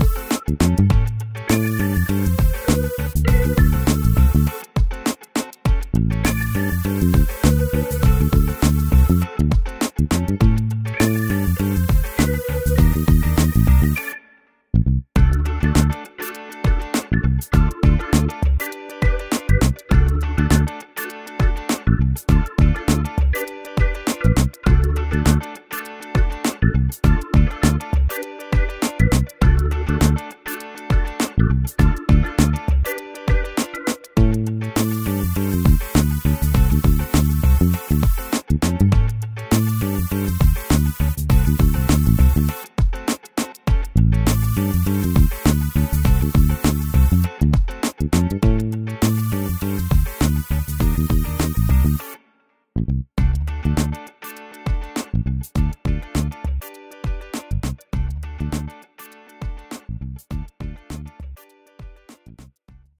you Thank you.